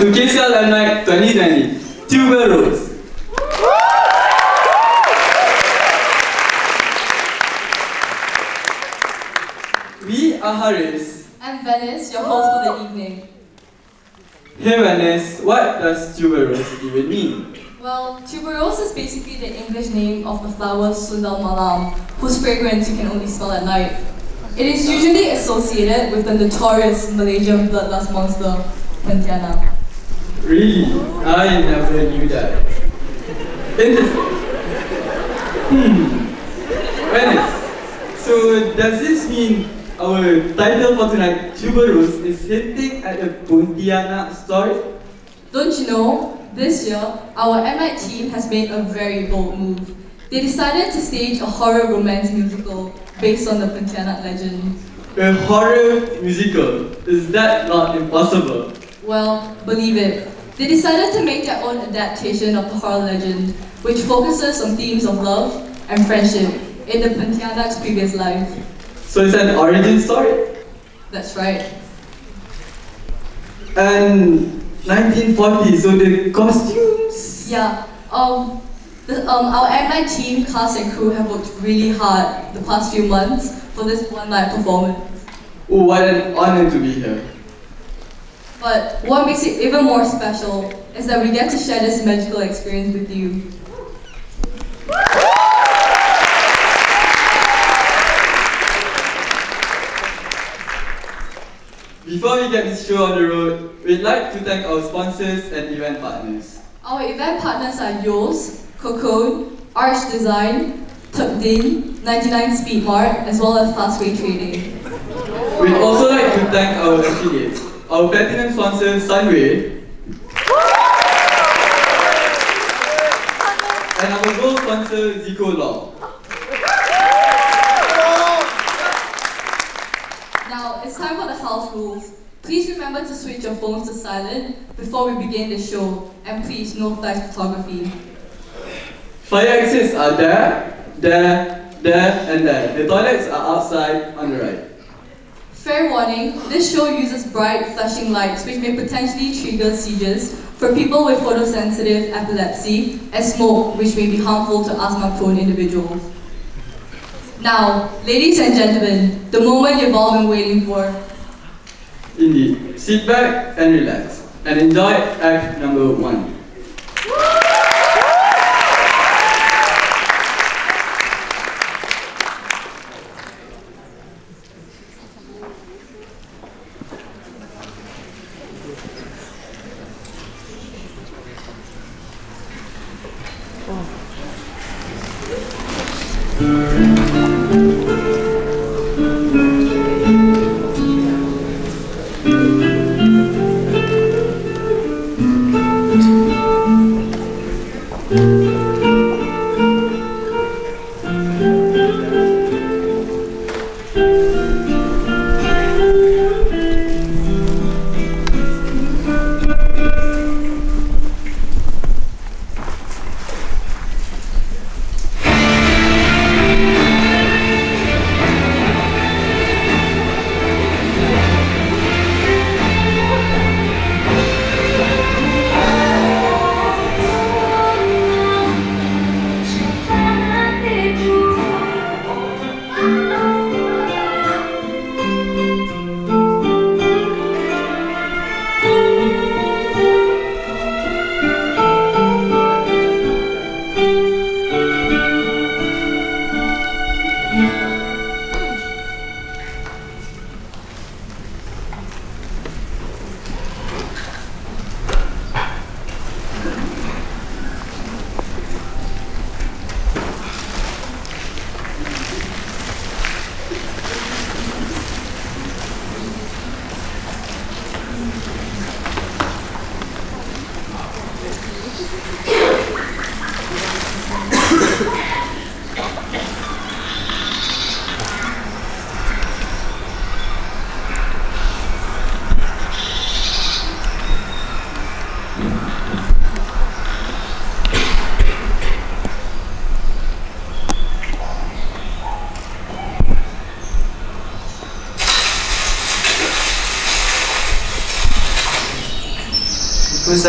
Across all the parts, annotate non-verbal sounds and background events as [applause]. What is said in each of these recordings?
to KCL Night 2020, Tuberose. We are Haris. I'm Venice, your host for the evening. Hey Venice, what does tuberose even mean? Well, tuberose is basically the English name of the flower Sundal Malam, whose fragrance you can only smell at night. It is usually associated with the notorious Malaysian bloodlust monster, Pontianak. Really? I never knew that. Interesting. Hmm. Venice, so does this mean our title for tonight, Tuberose, is hinting at a Pontianak story? Don't you know, this year, our MI team has made a very bold move. They decided to stage a horror romance musical based on the Pontianak legend. A horror musical. Is that not impossible? Well, believe it. They decided to make their own adaptation of the horror legend, which focuses on themes of love and friendship in the Pontianak's previous life. So it's an origin story? That's right. And 1940, so the costumes? Yeah, um, the, um, our MI team, cast and crew have worked really hard the past few months for this one night performance. Oh, what an honor to be here. But what makes it even more special is that we get to share this magical experience with you. Before we get this show on the road, we'd like to thank our sponsors and event partners. Our event partners are Yoast, Cocoon, Arch Design, Tubdin, 99 Speed Mart, as well as Fastway Trading. We'd also like to thank our affiliates, our platinum sponsor Sunway, and our gold sponsor Zico Law. Now, it's time for the house rules. Please remember to switch your phones to silent before we begin the show, and please no flash photography. Fire exits are there, there, there, and there. The toilets are outside on the right. Fair warning, this show uses bright flashing lights which may potentially trigger seizures for people with photosensitive epilepsy and smoke which may be harmful to asthma-prone individuals. Now, ladies and gentlemen, the moment you've all been waiting for. Indeed. Sit back and relax and enjoy act number one.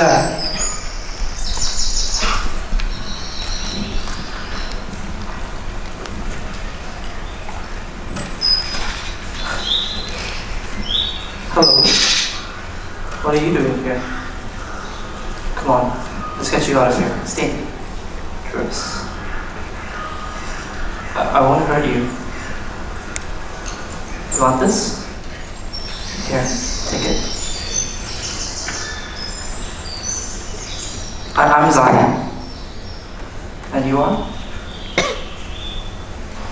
usa I, I'm Zion. And you are?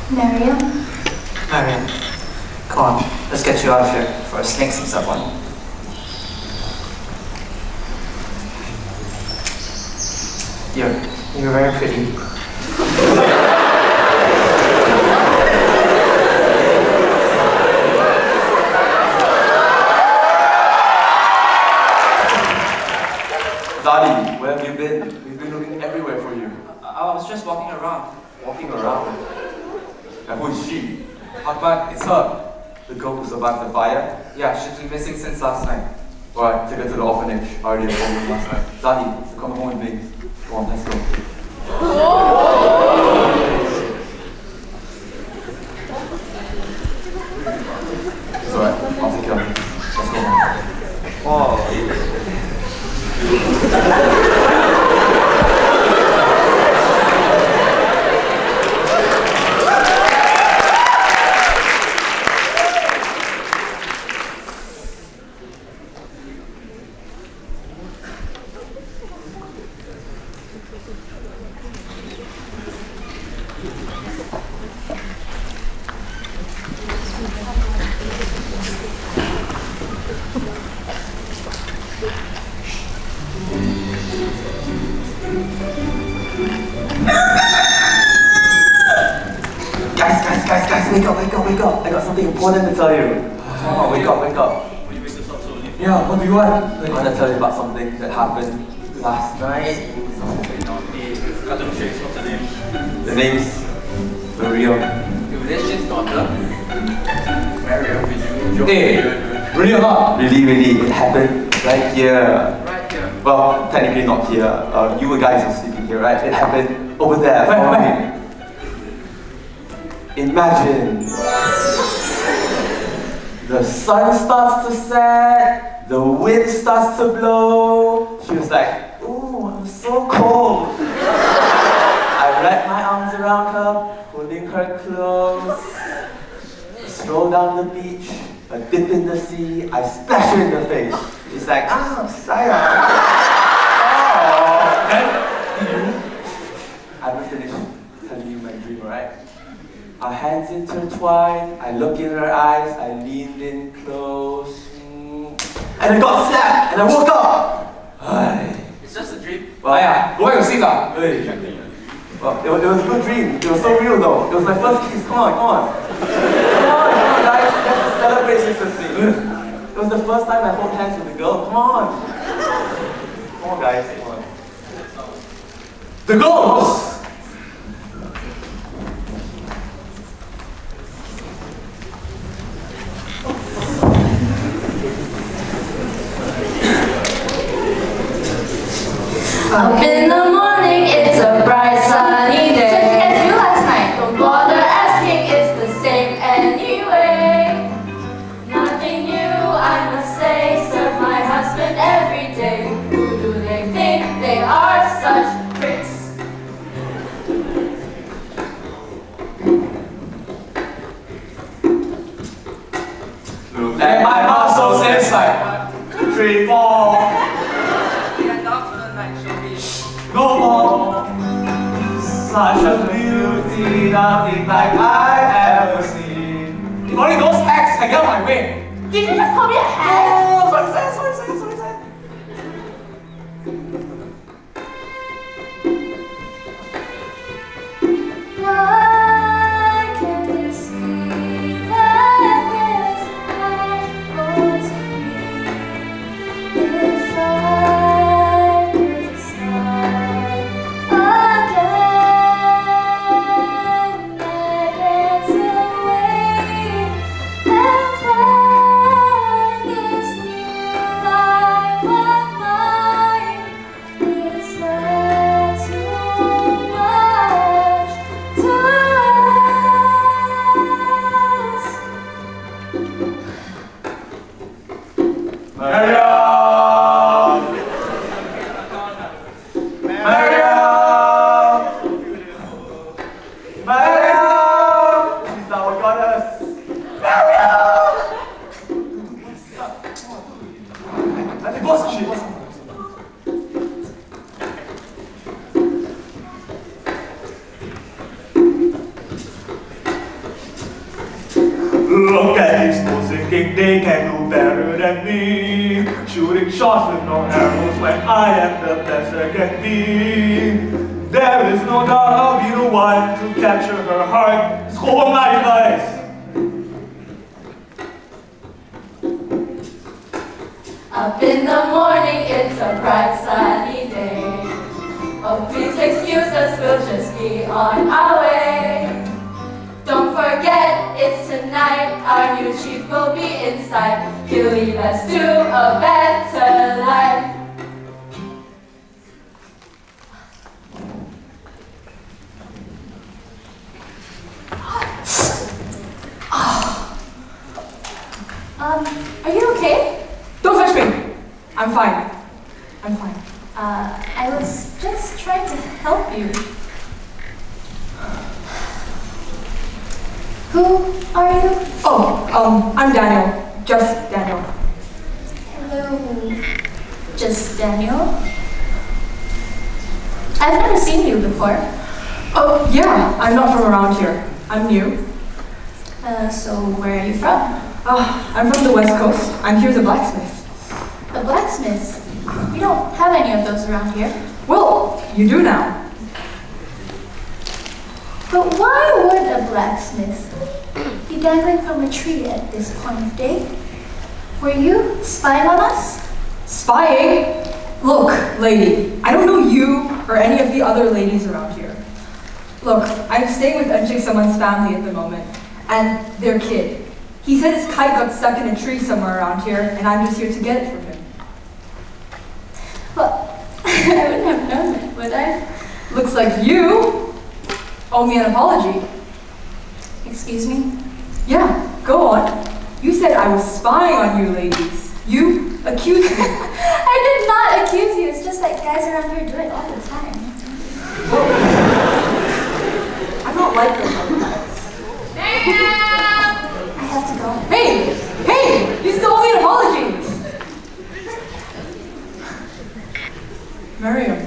Mariam? Mariam. Come on, let's get you out of here before I snake things up on you. You're, you're very pretty. Dali, where have you been? We've been looking everywhere for you. I, I was just walking around. Walking around. And who is she? Ahmad, it's her. The girl who survived fire? Yeah, she's been missing since last night. Alright, take her to the orphanage. I already informed last night. Dali, Maria. Hey, really or not? Really, really, it happened right here. Right here. Well, technically not here. Uh, you guys are sleeping here, right? It happened over there. Follow where? Imagine the sun starts to set, the wind starts to blow. She was like, Ooh, I'm so cold. I wrapped my arms around her, holding her close. Stroll down the beach, a dip in the sea, I splash her in the face. She's like, ah, Saya. Oh. I haven't finished telling you my dream, alright? Our hands intertwined, I look in her eyes, I leaned in close, and I got slapped, and I woke up! It's just a dream. Well, yeah, to sleep lah. Hey. Well, it, was, it was a good dream. It was so real though. It was my first kiss. Come on, come on. Come on, come on, guys. Let's celebrate this with me. It was the first time I hold hands with a girl. Come on. Come on, guys. Come on. The girls! One, two, three, four. And after the night shall. No more. Such a beauty, nothing like I've ever seen. If only those acts can get my way. Did you just call me a hag? Oh, sorry, يا our new chief will be inside. He'll lead us to a better life. [sighs] Um, are you okay? Don't touch me. I'm fine. I'm fine. Uh, I was just trying to help you. Who are you? Oh, um, I'm Daniel. Just Daniel. Hello. Just Daniel? I've never seen you before. Oh, yeah. I'm not from around here. I'm new. Uh, so where are you from? Ah, I'm from the West Coast. I'm here as a blacksmith. A blacksmith. We don't have any of those around here. Well, you do now. But why would a blacksmith be [clears throat] dangling from a tree at this point of day? Were you spying on us? Spying? Look, lady, I don't know you or any of the other ladies around here. Look, I'm staying with Enchik someone's family at the moment, and their kid. He said his kite got stuck in a tree somewhere around here, and I'm just here to get it from him. Well, [laughs] I wouldn't have known it, would I? Looks like you owe me an apology. Excuse me? Yeah, go on. You said I was spying on you ladies. You accused me. [laughs] I did not accuse you. It's just that guys around here do it all the time. [laughs] I'm not like those other guys. I have to go. Hey! Hey! You still owe me an apology! Miriam.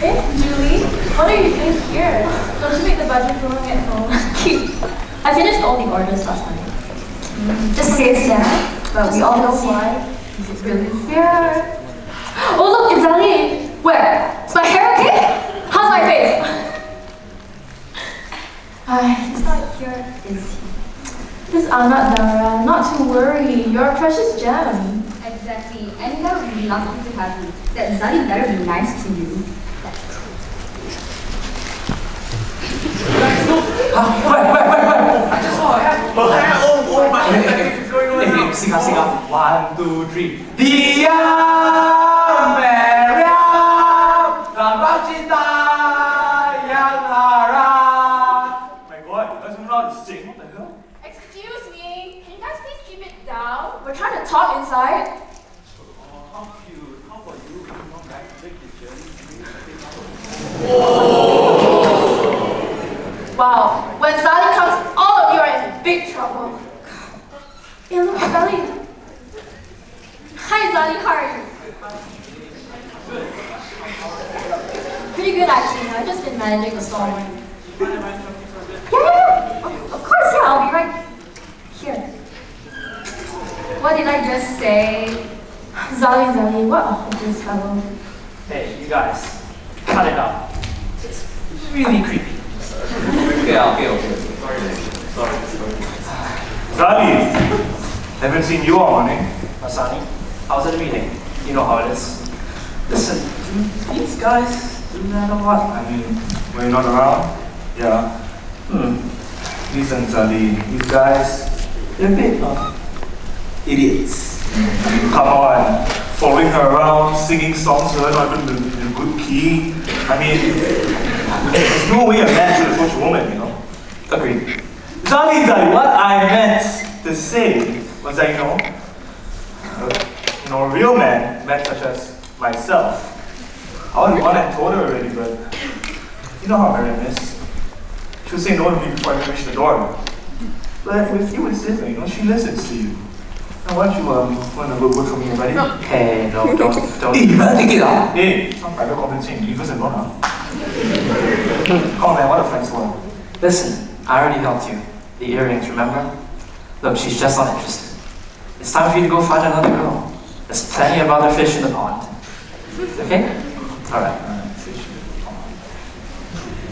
Hey, Julie, what are you doing here? Don't you make the budget for when at home? Cute. I finished all the orders last night. Just in case, yeah. But we all know why. It's really fair. Oh look, it's Ali. Where? Is my hair okay? How's my face? Ah, he's not here, is he? This Anat Dara, not to worry. You're a precious gem. Exactly. And you gotta be lucky to have me. That Zali better be nice to you. Wait, wait, wait, wait. I just saw a hat. Oh, oh, my God. What's going on Hey, now? hey, sing up, sing up. One, two, three. Dia Meriam Tanpa cinta yang haram My god, that's not to sing. What the hell? Excuse me, can you guys please keep it down? We're trying to talk inside. How cute. How about you come back to take the journey? Wow, when Zali comes, all of you are in big trouble. Hey, look, Zali. Hi, Zali, how are you? Pretty good, actually. I've just been managing the store. Yeah, yeah, yeah. Of, of course, yeah, I'll be right here. What did I just say? Zali, Zali, what a hopeless fellow. Hey, you guys, cut it out. Really creepy. Okay, okay, okay. Sorry, sorry. Zali, haven't seen you all morning. Masani, how's it meeting? You know how it is. Listen, these guys do that a lot? I mean, when you're not around, yeah. Hmm. Listen, Zali, these guys, They're a bit uh, idiots. come on, following her around, singing songs to her, not even in a good key. I mean, there's no way a man should approach a woman, you know. Agreed. Zali, Zali, what I meant to say was that, you know, uh, you know, a real man, men such as myself, I would have gone and told her already, but you know how Miriam is. She'll say no to me before I even reach the door. But with you, it's different, you know, she listens to you. Now, why don't you um, want to go work for me, buddy? Hey, no, don't, [laughs] don't. Hey, you better take it out. Hey, it's not private conferencing. You first and not Come on, man, what a friends for. Listen, I already helped you. The earrings, remember? Look, she's just not interested. It's time for you to go find another girl. There's plenty of other fish in the pond. Okay? Alright.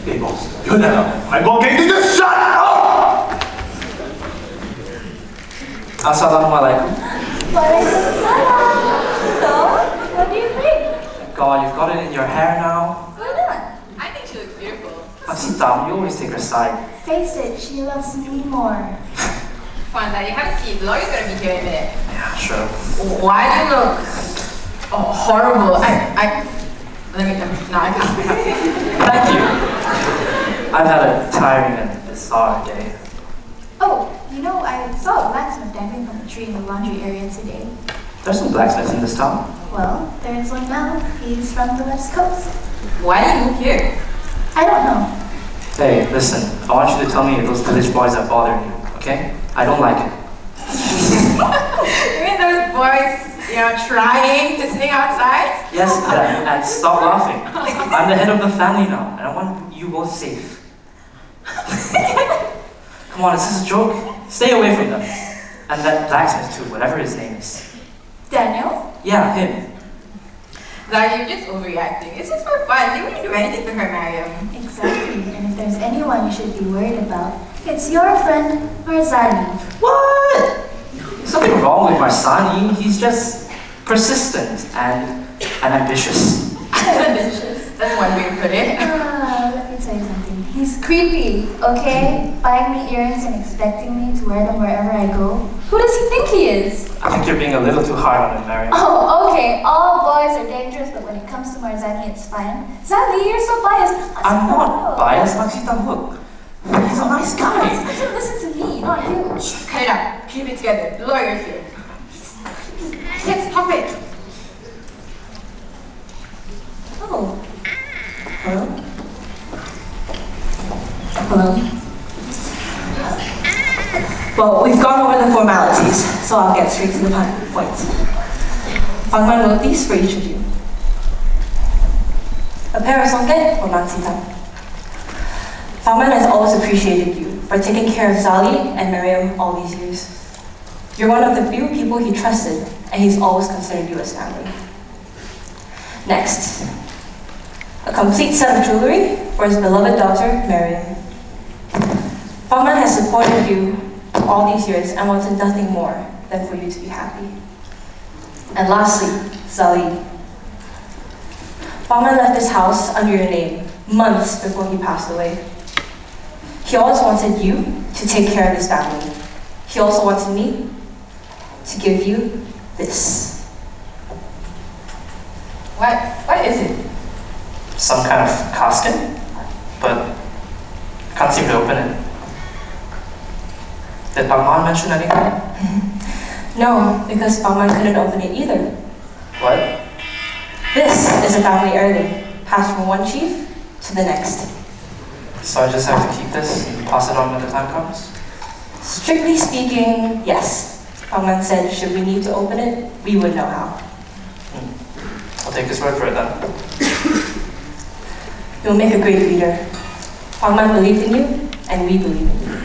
Hey, boss. You're. My God, can you just shut up? Assalamualaikum. So, what do you think? God, you've got it in your hair now. Why not? I think she looks beautiful. Maxitam, you always take her side. Face it, she loves me more. Come on, you have a seat. The gonna be here in a minute. Yeah, sure. Why do you look oh, horrible? I, I, let me, no, I can't. I can't. Thank you. I've had a tiring and bizarre day. Oh, you know, I saw a blacksmith dangling from a tree in the laundry area today. There's some blacksmiths in this town. Well, there is one now. He's from the west coast. Why did you move here? I don't know. Hey, listen, I want you to tell me if those village boys are bothering you, okay? I don't like it. [laughs] you mean those boys, you know, trying to sneak outside? Yes, [laughs] and, and stop laughing. I'm the head of the family now, and I want you both safe. [laughs] Come on, is this a joke? Stay away from them. And that blacksmith too, whatever his name is. Daniel? Yeah, him. Zara, you're just overreacting. It's just for fun. You wouldn't do anything to hurt Mariam. Exactly. And if there's anyone you should be worried about, it's your friend, Marzani. What? There's nothing wrong with Marsani. He's just persistent and, and ambitious. Ambitious. That's one way to put it. Ah, let me tell you something. He's creepy, okay? Buying me earrings and expecting me to wear them wherever I go. Who does he think he is? I think you're being a little too hard on him, Mary. [laughs] Oh, okay. All boys are dangerous, but when it comes to Marzani, it's fine. Zali, you're so biased. I'm not biased, Maxita. Look, he's a nice guy. Listen, listen to me, not you. Cut it out. Keep it together. The lawyer's here. Yes, stop it. Oh. Hello? Hello? Well, we've gone over the formalities, so I'll get straight to the point. Fangman wrote these for each of you. A pair of songket or mansita. Fangman has always appreciated you for taking care of Zali and Miriam all these years. You're one of the few people he trusted, and he's always considered you as family. Next, a complete set of jewelry for his beloved daughter, Miriam. Fangman has supported you all these years and wanted nothing more than for you to be happy. And lastly, Zali. Fangman left this house under your name months before he passed away. He always wanted you to take care of this family. He also wanted me to give you this. What? What is it? Some kind of casket, but I can't seem to open it. Did Pangman mention anything? Mm-hmm. No, because Fangman couldn't open it either. What? This is a family heirloom, passed from one chief to the next. So I just have to keep this and pass it on when the time comes? Strictly speaking, yes. Fangman said should we need to open it, we would know how. Hmm. I'll take his word for it then. You'll make a great leader. Fangman believed in you, and we believe in you.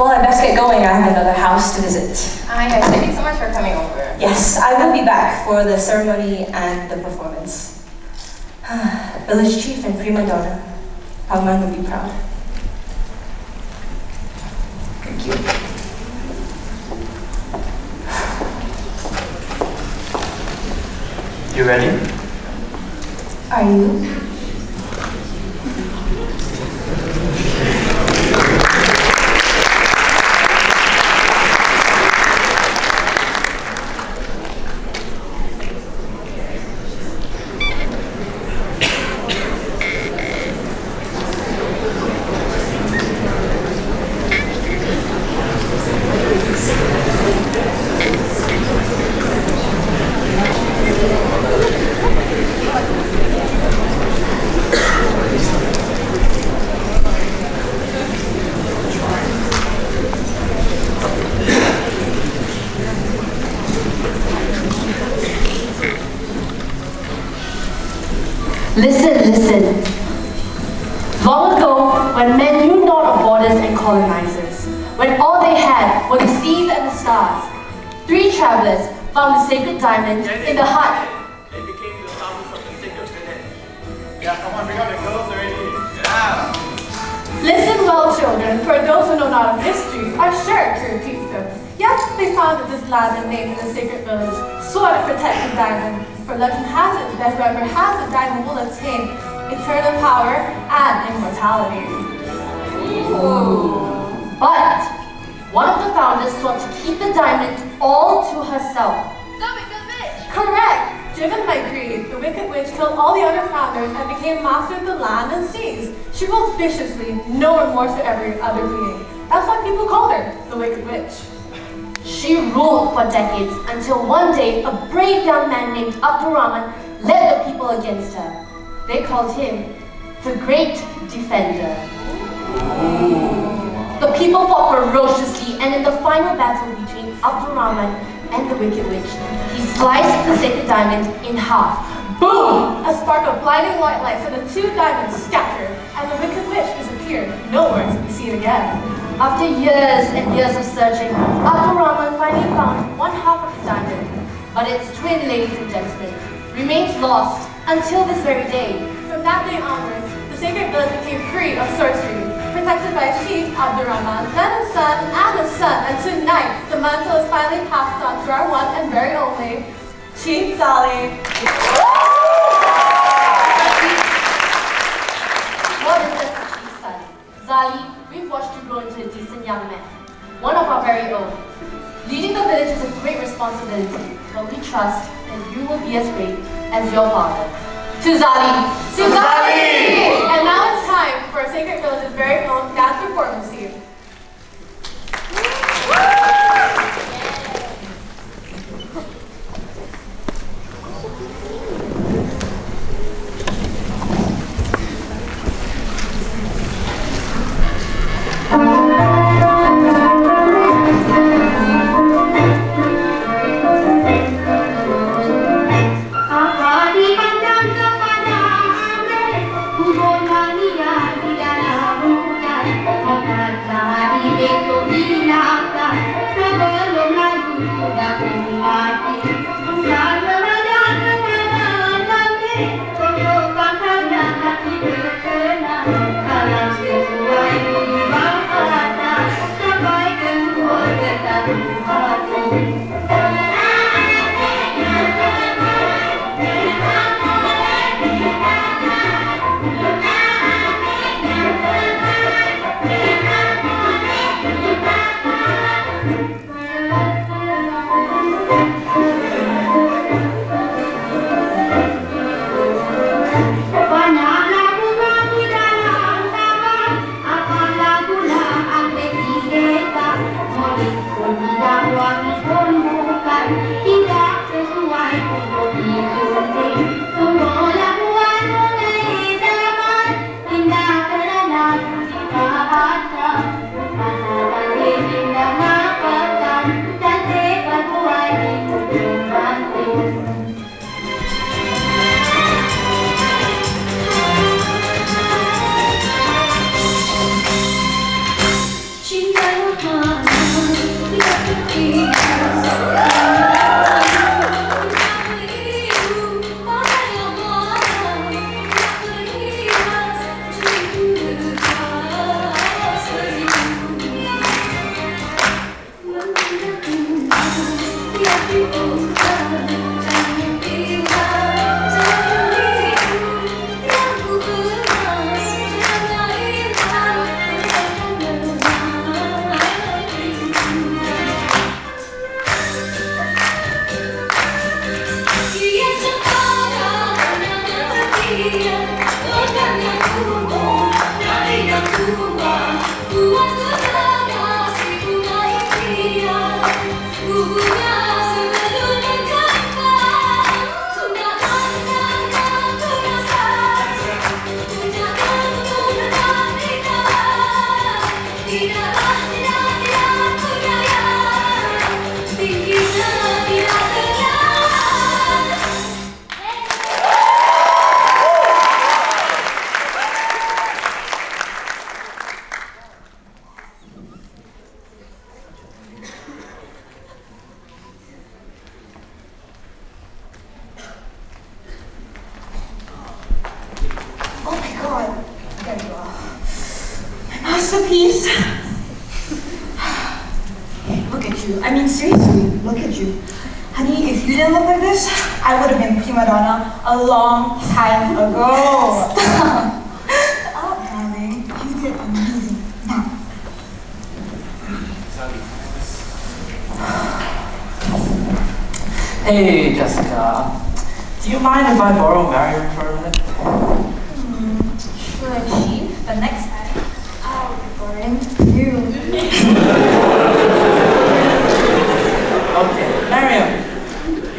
Well, I best get going. I have another house to visit. Hi guys, thank you so much for coming over. Yes, I will be back for the ceremony and the performance. [sighs] Village chief and prima donna. Fangman will be proud. Thank you. You ready? Are you? Children, for those who know not of history are sure to repeat them. Yes, they founded this land and named it the sacred village, swore to protect the diamond, for legend has it that whoever has the diamond will attain eternal power and immortality. But one of the founders sought to keep the diamond all to herself. Correct! Driven by greed, the wicked witch killed all the other founders and became master of the land and seas. She ruled viciously, no remorse for every other being. That's why people called her the Wicked Witch. She ruled for decades until one day a brave young man named Abdurrahman led the people against her. They called him the Great Defender. The people fought ferociously and in the final battle between Abdurrahman and the Wicked Witch, he sliced the sacred diamond in half. Boom! A spark of blinding white light so the two diamonds scattered, and the Wicked Witch disappeared, nowhere to be seen again. After years and years of searching, Abdurrahman finally found one half of the diamond, but its twin, ladies and gentlemen, remains lost until this very day. From that day onwards, the sacred village became free of sorcery, protected by Chief Abdurrahman, then his son, and his son, and tonight the mantle is finally passed on to our one and very only Chief Zali. What is this chief's son? Zali, we've watched you grow into a decent young man, one of our very own. Leading the village is a great responsibility, but we trust that you will be as great as your father. To Zali! To Zali! And now for our sacred village's very own dance performance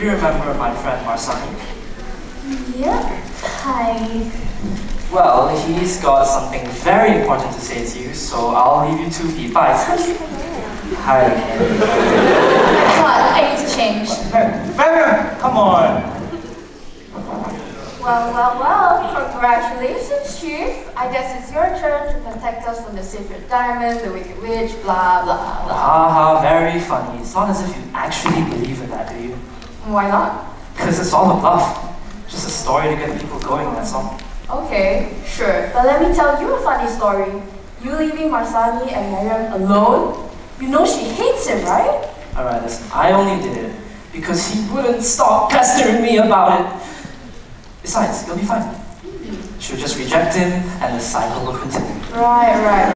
You remember my friend Marsani? Yep. Hi. Well, he's got something very important to say to you, so I'll leave you to be. Bye. Hi. What? I need to change. Mariam, come on. Well, well, well. Congratulations, Chief. I guess it's your turn to protect us from the secret diamond, the wicked witch, blah, blah, blah. Haha, very funny. It's not as if you actually believe in that, do you? Why not? Because it's all a bluff. Just a story to get people going, that's all. Okay, sure. But let me tell you a funny story. You leaving Marsani and Miriam alone? You know she hates him, right? Alright, listen, I only did it because he wouldn't stop pestering me about it. Besides, he'll be fine. Mm-hmm. She'll just reject him and the cycle will continue. Right, right.